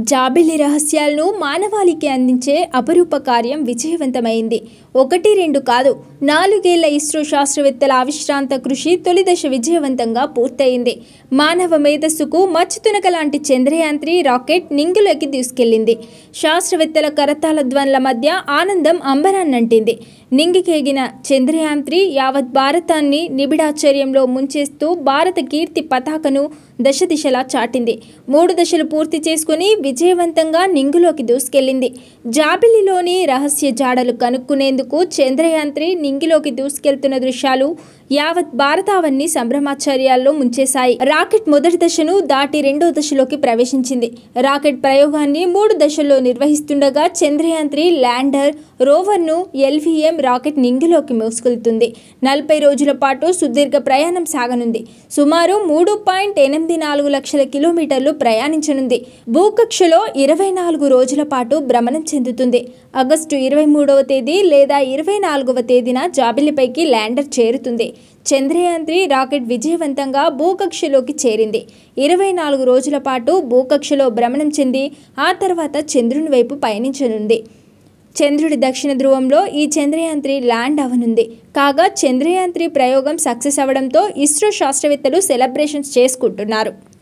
జాబిలి రహస్యాలను మానవాళికి అందించే అపరూప కార్యం విజయవంతమైంది. ఒకటి రెండు కాదు నాలుగేళ్ళ ఇస్రో శాస్త్రవేత్తల అవిశ్రాంత కృషి తొలి దశ విజయవంతంగా పూర్తయింది. మానవ మేధస్సుకు మచ్చుతునక లాంటి చంద్రయాన్ త్రీ రాకెట్ నింగులోకి తీసుకెళ్ళింది శాస్త్రవేత్తల కరతాల ధ్వన్ల మధ్య ఆనందం అంబరాన్నంటింది. నింగికేగిన చంద్రయాన్ త్రీ యావత్ భారతాన్ని నిబిడాశ్చర్యంలో ముంచేస్తూ భారత కీర్తి పతాకను దశ దిశలా చాటింది. మూడు దశలు పూర్తి చేసుకుని విజయవంతంగా నింగులోకి దూసుకెళ్ళింది జాబిలిలోని రహస్య జాడలు కనుక్కునేందుకు చంద్రయాన్ త్రీ నింగిలోకి దూసుకెళ్తున్న దృశ్యాలు యావత్ భారతావన్ని సంభ్రమాచార్యాల్లో ముంచేశాయి. రాకెట్ మొదటి దశను దాటి రెండో దశలోకి ప్రవేశించింది. రాకెట్ ప్రయోగాన్ని మూడు దశల్లో నిర్వహిస్తుండగా చంద్రయాన్ ల్యాండర్ రోవర్ను ఎల్వీఎం రాకెట్ నింగిలోకి మోసుకెళ్తుంది. నలభై రోజుల పాటు సుదీర్ఘ ప్రయాణం సాగనుంది. సుమారు మూడు పాయింట్ ఎనిమిది నాలుగు లక్షల కిలోమీటర్లు ప్రయాణించనుంది. భూకక్షలో ఇరవై నాలుగు రోజుల పాటు భ్రమణం చెందుతుంది. ఆగస్టు ఇరవై మూడవ తేదీ లేదా ఇరవై నాలుగవ తేదీన జాబిలిపైకి ల్యాండర్ చేరుతుంది. చంద్రయాన్ త్రీ రాకెట్ విజయవంతంగా భూకక్షలోకి చేరింది. ఇరవై నాలుగు రోజుల పాటు భూకక్షలో భ్రమణం చెంది ఆ తర్వాత చంద్రుని వైపు పయనించనుంది. చంద్రుడి దక్షిణ ధ్రువంలో ఈ చంద్రయాన్ త్రీ ల్యాండ్ అవనుంది. కాగా చంద్రయాన్ త్రీ ప్రయోగం సక్సెస్ అవ్వడంతో ఇస్రో శాస్త్రవేత్తలు సెలబ్రేషన్స్ చేసుకుంటున్నారు.